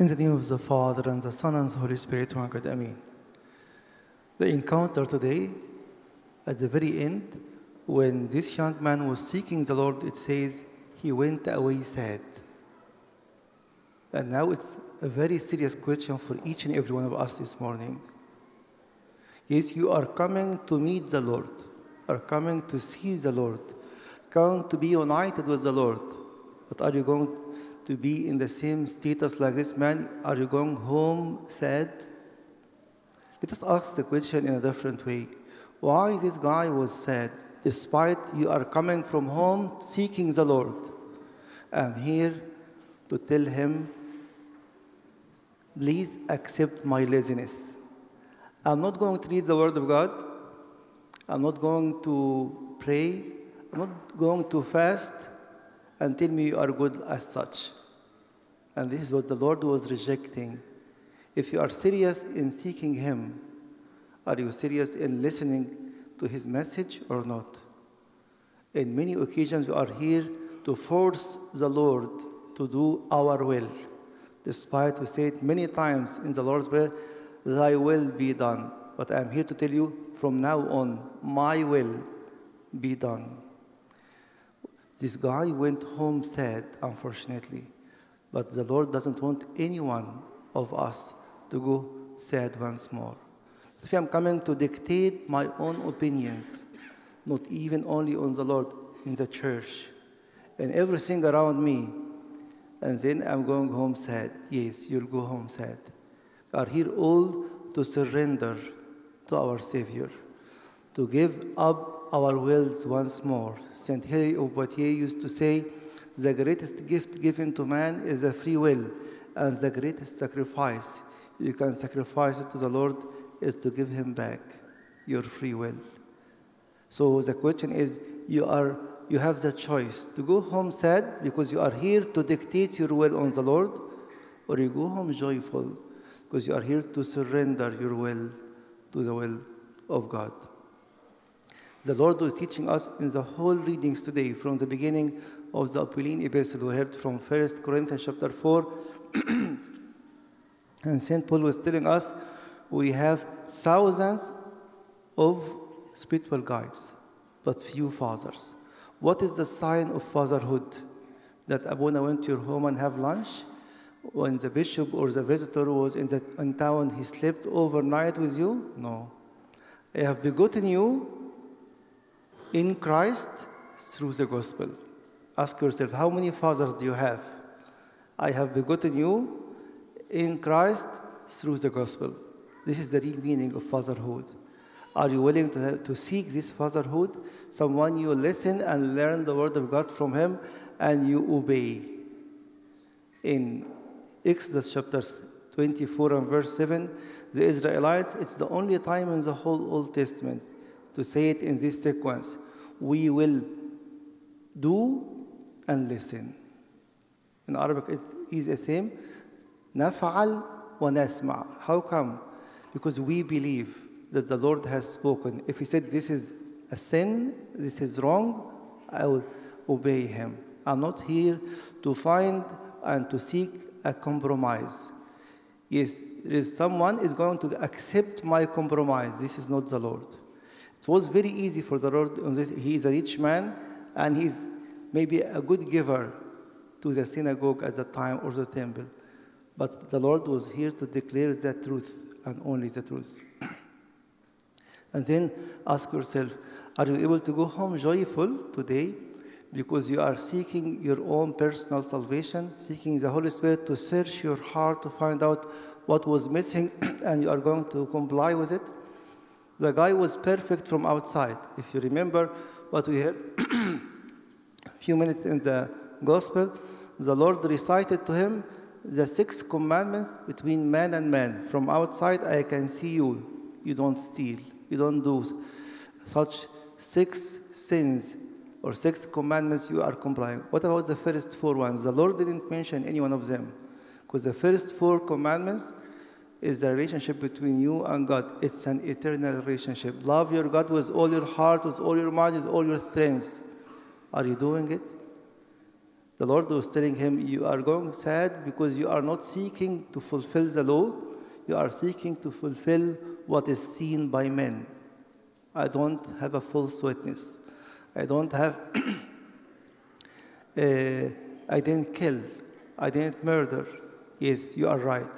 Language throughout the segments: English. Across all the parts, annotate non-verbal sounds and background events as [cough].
In the name of the Father, and the Son, and the Holy Spirit, one God, Amen. The encounter today, at the very end, when this young man was seeking the Lord, it says, he went away sad. And now it's a very serious question for each and every one of us this morning. Yes, you are coming to meet the Lord, are coming to see the Lord, coming to be united with the Lord. But are you going to be in the same status like this man? Are you going home sad? Let us ask the question in a different way. Why this guy was sad, despite you are coming from home seeking the Lord? I'm here to tell him, please accept my laziness. I'm not going to read the Word of God. I'm not going to pray. I'm not going to fast and tell me you are good as such. And this is what the Lord was rejecting. If you are serious in seeking Him, are you serious in listening to His message or not? In many occasions, we are here to force the Lord to do our will, despite we say it many times in the Lord's Prayer, Thy will be done. But I'm here to tell you from now on, my will be done. This guy went home sad, unfortunately. But the Lord doesn't want anyone of us to go sad once more. If I'm coming to dictate my own opinions, not even only on the Lord, in the church, and everything around me, and then I'm going home sad. Yes, you'll go home sad. We are here all to surrender to our Savior, to give up our wills once more. Saint Hilary of Poitiers used to say, the greatest gift given to man is a free will, and the greatest sacrifice you can sacrifice to the Lord is to give him back your free will. So the question is, you are you have the choice to go home sad because you are here to dictate your will on the Lord, or you go home joyful because you are here to surrender your will to the will of God. The Lord was teaching us in the whole readings today, from the beginning of the Apolline Epistle, we heard from 1 Corinthians chapter 4, [clears throat] and St. Paul was telling us we have thousands of spiritual guides, but few fathers. What is the sign of fatherhood? That Abuna went to your home and have lunch? When the bishop or the visitor was in, the, in town, he slept overnight with you? No. I have begotten you in Christ through the gospel. Ask yourself, how many fathers do you have? I have begotten you in Christ through the gospel. This is the real meaning of fatherhood. Are you willing to, have, to seek this fatherhood? Someone you listen and learn the word of God from him and you obey. In Exodus chapter 24 and verse 7, the Israelites, it's the only time in the whole Old Testament to say it in this sequence. We will do and listen. In Arabic, it is the same. نفعل ونسمع. How come? Because we believe that the Lord has spoken. If He said this is a sin, this is wrong, I will obey Him. I'm not here to find and to seek a compromise. Yes, there is someone is going to accept my compromise. This is not the Lord. It was very easy for the Lord. He is a rich man, and he's maybe a good giver to the synagogue at the time or the temple. But the Lord was here to declare the truth and only the truth. and then ask yourself are you able to go home joyful today because you are seeking your own personal salvation, seeking the Holy Spirit to search your heart to find out what was missing [clears throat] and you are going to comply with it? The guy was perfect from outside. If you remember what we heard [clears throat] few minutes in the gospel, the Lord recited to him the six commandments between man and man. From outside, I can see you. You don't steal. You don't do such six sins or six commandments you are complying. What about the first four ones? The Lord didn't mention any one of them. Because the first four commandments is the relationship between you and God. It's an eternal relationship. Love your God with all your heart, with all your mind, with all your strength. Are you doing it? The Lord was telling him, You are going sad because you are not seeking to fulfill the law, you are seeking to fulfill what is seen by men. I don't have a false witness. I don't have, [clears throat] uh, I didn't kill, I didn't murder. Yes, you are right.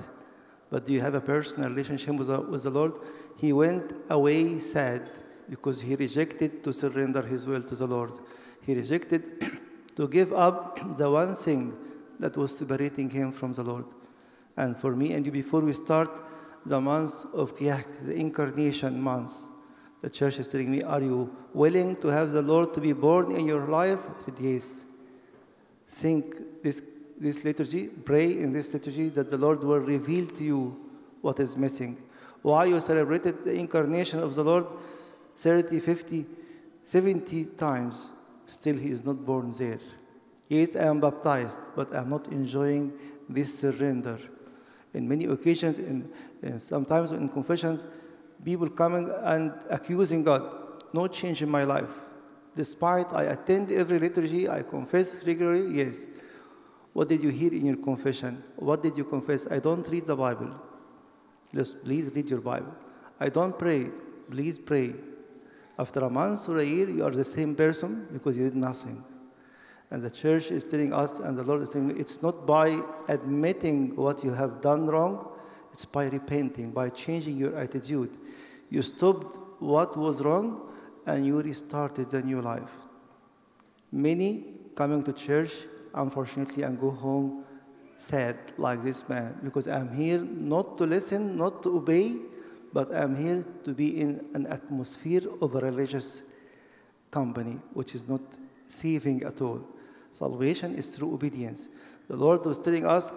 But do you have a personal relationship with the, with the Lord? He went away sad because he rejected to surrender his will to the Lord. He rejected to give up the one thing that was separating him from the Lord. And for me and you, before we start the month of Kiyak, the incarnation month, the church is telling me, Are you willing to have the Lord to be born in your life? I said, Yes. Think this, this liturgy, pray in this liturgy that the Lord will reveal to you what is missing. Why you celebrated the incarnation of the Lord 30, 50, 70 times, still he is not born there. Yes, I am baptized, but I am not enjoying this surrender. In many occasions, in, in sometimes in confessions, people coming and accusing God, no change in my life. Despite I attend every liturgy, I confess regularly, yes. What did you hear in your confession? What did you confess? I don't read the Bible. Just please read your Bible. I don't pray. Please pray. After a month or a year, you are the same person because you did nothing. And the church is telling us, and the Lord is saying, it's not by admitting what you have done wrong, it's by repenting, by changing your attitude. You stopped what was wrong and you restarted the new life. Many coming to church, unfortunately, and go home sad like this man because I'm here not to listen, not to obey, but I'm here to be in an atmosphere of a religious company, which is not saving at all. Salvation is through obedience. The Lord was telling us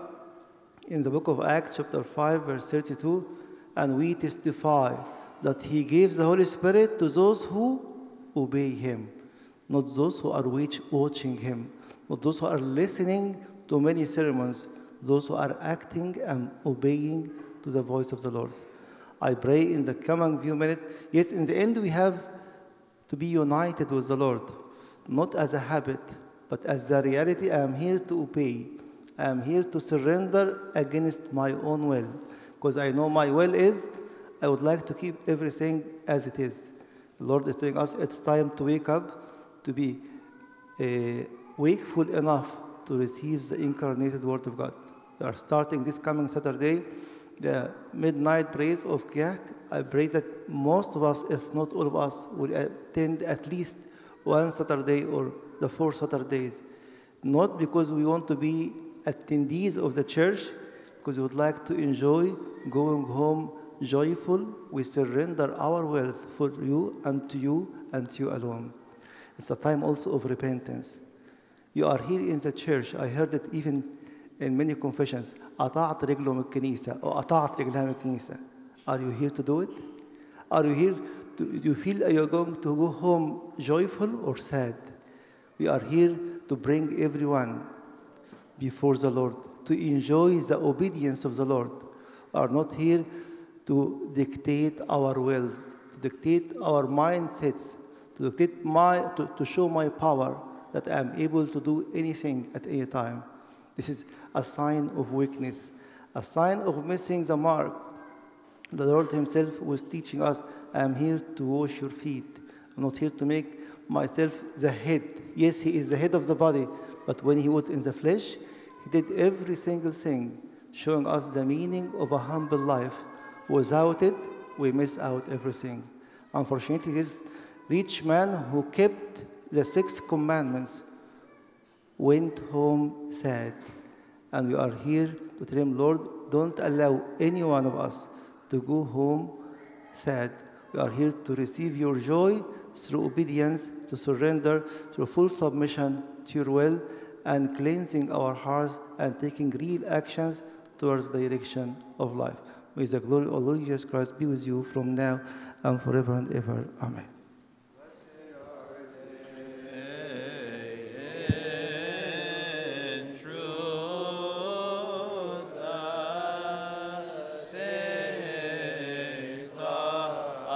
in the book of Acts, chapter 5, verse 32, and we testify that He gives the Holy Spirit to those who obey Him, not those who are watching Him, not those who are listening to many sermons, those who are acting and obeying to the voice of the Lord. I pray in the coming few minutes, yes, in the end we have to be united with the Lord, not as a habit, but as the reality I am here to obey. I am here to surrender against my own will, because I know my will is I would like to keep everything as it is. The Lord is telling us it's time to wake up, to be uh, wakeful enough to receive the incarnated Word of God. We are starting this coming Saturday the midnight praise of Kiyak. I pray that most of us, if not all of us, will attend at least one Saturday or the four Saturdays. Not because we want to be attendees of the church, because we would like to enjoy going home joyful. We surrender our wills for you and to you and to you alone. It's a time also of repentance. You are here in the church. I heard it even in many confessions قطعت رجله من الكنيسة أو قطعت رجلها من الكنيسة Are you here to do it? Are you here to, do you feel you're going to go home joyful or sad? We are here to bring everyone before the Lord, to enjoy the obedience of the Lord. We are not here to dictate our wills, to dictate our mindsets, to dictate my, to, to show my power that I am able to do anything at any time. This is a sign of weakness, a sign of missing the mark. The Lord Himself was teaching us, I am here to wash your feet. I'm not here to make myself the head. Yes, He is the head of the body, but when He was in the flesh, He did every single thing, showing us the meaning of a humble life. Without it, we miss out everything. Unfortunately, this rich man who kept the six commandments went home sad. And we are here to tell him, Lord, don't allow any one of us to go home sad. We are here to receive your joy through obedience, to surrender, through full submission to your will, and cleansing our hearts and taking real actions towards the direction of life. May the glory of Lord Jesus Christ be with you from now and forever and ever. Amen.